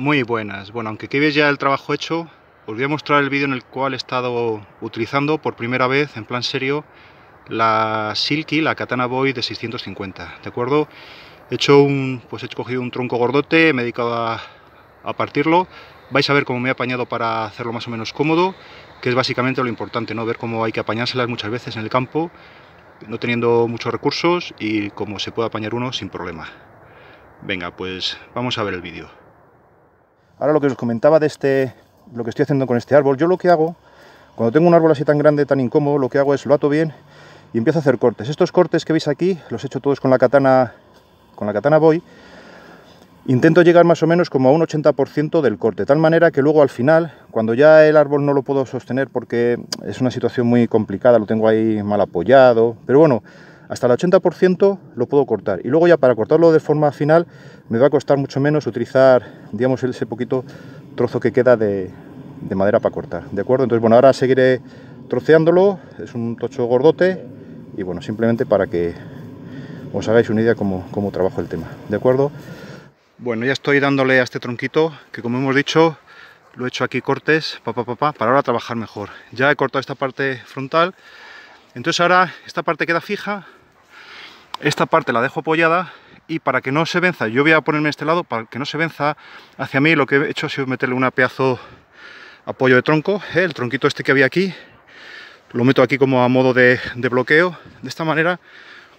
Muy buenas. Bueno, aunque aquí veis ya el trabajo hecho, os voy a mostrar el vídeo en el cual he estado utilizando por primera vez, en plan serio, la Silky, la Katana Boy de 650, ¿de acuerdo? He hecho un, pues he cogido un tronco gordote, me he dedicado a, a partirlo, vais a ver cómo me he apañado para hacerlo más o menos cómodo, que es básicamente lo importante, ¿no? Ver cómo hay que apañárselas muchas veces en el campo, no teniendo muchos recursos y cómo se puede apañar uno sin problema. Venga, pues vamos a ver el vídeo. Ahora lo que os comentaba de este, lo que estoy haciendo con este árbol, yo lo que hago, cuando tengo un árbol así tan grande, tan incómodo, lo que hago es lo ato bien y empiezo a hacer cortes. Estos cortes que veis aquí, los he hecho todos con la katana, con la katana Boy. Intento llegar más o menos como a un 80% del corte, de tal manera que luego al final, cuando ya el árbol no lo puedo sostener porque es una situación muy complicada, lo tengo ahí mal apoyado, pero bueno, hasta el 80% lo puedo cortar. Y luego ya para cortarlo de forma final me va a costar mucho menos utilizar, digamos, ese poquito trozo que queda de, de madera para cortar, ¿de acuerdo? Entonces, bueno, ahora seguiré troceándolo, es un tocho gordote y bueno, simplemente para que os hagáis una idea cómo, cómo trabajo el tema, ¿de acuerdo? Bueno, ya estoy dándole a este tronquito, que como hemos dicho, lo he hecho aquí cortes, pa, para ahora trabajar mejor. Ya he cortado esta parte frontal, entonces ahora esta parte queda fija, esta parte la dejo apoyada y para que no se venza, yo voy a ponerme este lado, para que no se venza hacia mí, lo que he hecho ha sido meterle una pedazo apoyo de tronco, ¿eh? el tronquito este que había aquí, lo meto aquí como a modo de, de bloqueo, de esta manera,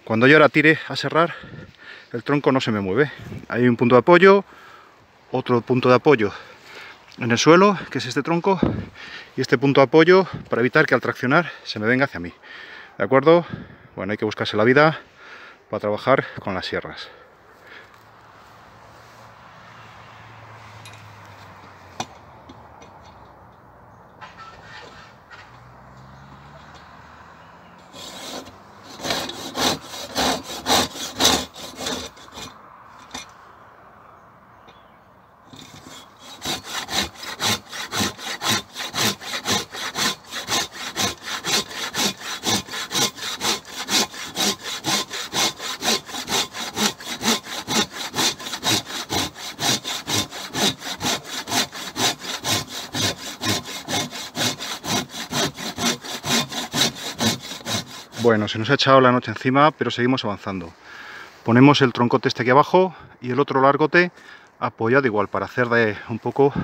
cuando yo ahora tire a cerrar, el tronco no se me mueve. Hay un punto de apoyo, otro punto de apoyo en el suelo, que es este tronco, y este punto de apoyo para evitar que al traccionar se me venga hacia mí. ¿De acuerdo? Bueno, hay que buscarse la vida para trabajar con las sierras. Bueno, se nos ha echado la noche encima, pero seguimos avanzando. Ponemos el troncote este aquí abajo y el otro largote apoyado igual para hacer de un poco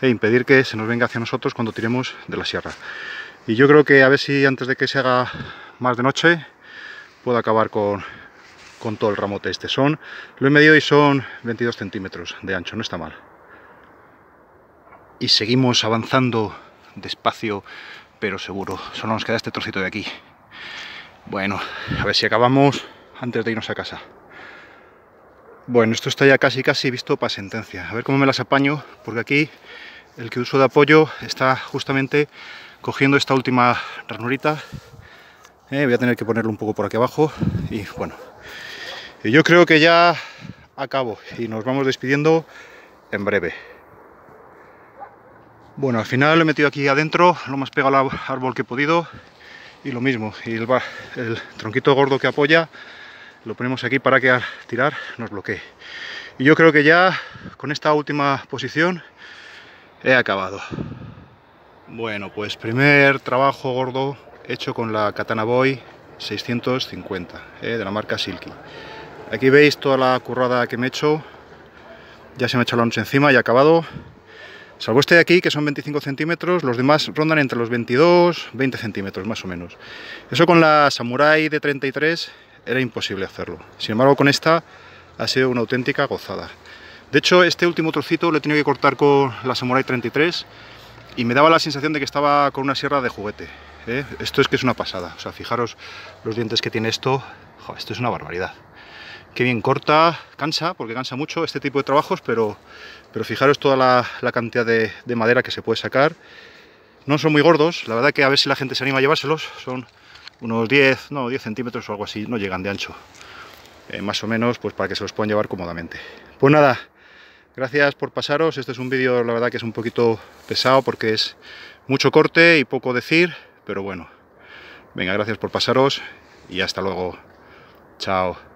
e impedir que se nos venga hacia nosotros cuando tiremos de la sierra. Y yo creo que a ver si antes de que se haga más de noche puedo acabar con, con todo el ramote este. Son, lo he medido y son 22 centímetros de ancho, no está mal. Y seguimos avanzando despacio, pero seguro. Solo nos queda este trocito de aquí. Bueno, a ver si acabamos antes de irnos a casa. Bueno, esto está ya casi casi visto para sentencia. A ver cómo me las apaño, porque aquí el que uso de apoyo está justamente cogiendo esta última ranurita. Eh, voy a tener que ponerlo un poco por aquí abajo y bueno. Yo creo que ya acabo y nos vamos despidiendo en breve. Bueno, al final lo he metido aquí adentro, lo más pegado al árbol que he podido y lo mismo, y el, tronquito gordo que apoya lo ponemos aquí para que al tirar nos bloquee. Y yo creo que ya con esta última posición he acabado. Bueno, pues primer trabajo gordo hecho con la Katana Boy 650 eh, de la marca Silky. Aquí veis toda la currada que me he hecho. Ya se me ha echado la noche encima y acabado. Salvo este de aquí, que son 25 centímetros, los demás rondan entre los 22, 20 centímetros más o menos. Eso con la Samurai de 33 era imposible hacerlo. Sin embargo, con esta ha sido una auténtica gozada. De hecho, este último trocito lo he tenido que cortar con la Samurai 33 y me daba la sensación de que estaba con una sierra de juguete. ¿eh? Esto es que es una pasada. O sea, fijaros los dientes que tiene esto. esto es una barbaridad que bien corta, cansa, porque cansa mucho este tipo de trabajos, pero, pero fijaros toda la, cantidad de, madera que se puede sacar. No son muy gordos, la verdad que a ver si la gente se anima a llevárselos, son unos 10, no, 10 centímetros o algo así, no llegan de ancho. Eh, más o menos, pues para que se los puedan llevar cómodamente. Pues nada, gracias por pasaros, este es un vídeo la verdad que es un poquito pesado porque es mucho corte y poco decir, pero bueno. Venga, gracias por pasaros y hasta luego. Chao.